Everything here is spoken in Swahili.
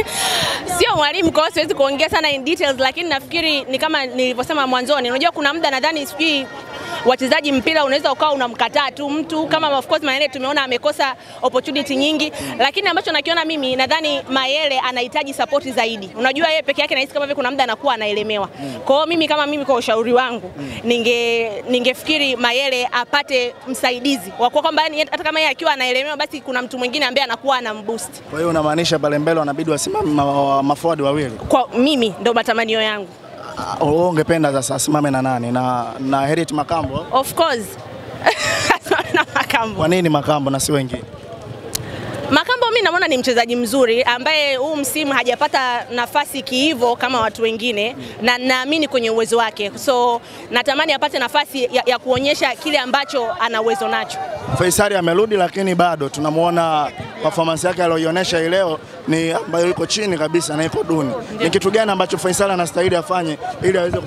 sio mwalimu, kwa siwezi kuongea sana in details, lakini nafikiri ni kama nilivyosema mwanzoni. Unajua kuna muda nadhani sijui wachezaji mpira unaweza ukawa unamkataa tu mtu kama of course Mayele tumeona amekosa opportunity nyingi, lakini ambacho nakiona mimi nadhani Mayele anahitaji support zaidi. Unajua yeye peke yake nahisi kama vile kuna muda anakuwa anaelemewa. Kwa hiyo mimi kama mimi, kwa ushauri wangu ninge ningefikiri Mayele apate msaidizi wa kuwa kwamba yani hata kama yeye akiwa anaelemewa, basi kuna mtu mwingine ambaye anakuwa anamboost. Kwa hiyo unamaanisha pale mbele wanabidi wasimame ma- maforward wawili. Kwa mimi ndo matamanio yangu. Wewe ungependa sasa asimame na nani? Na na Harriet Makambo? Of course na Makambo. Kwa nini Makambo na si wengine? Makambo mimi naona ni mchezaji mzuri ambaye huu msimu hajapata nafasi kiivo kama watu wengine, na naamini kwenye uwezo wake, so natamani apate nafasi ya, ya kuonyesha kile ambacho ana uwezo nacho. Faisari amerudi lakini bado tunamuona performance yake aliyoionyesha hii leo ni ambayo iko chini kabisa na iko duni. Ni kitu gani ambacho Faisal anastahili afanye ili aweze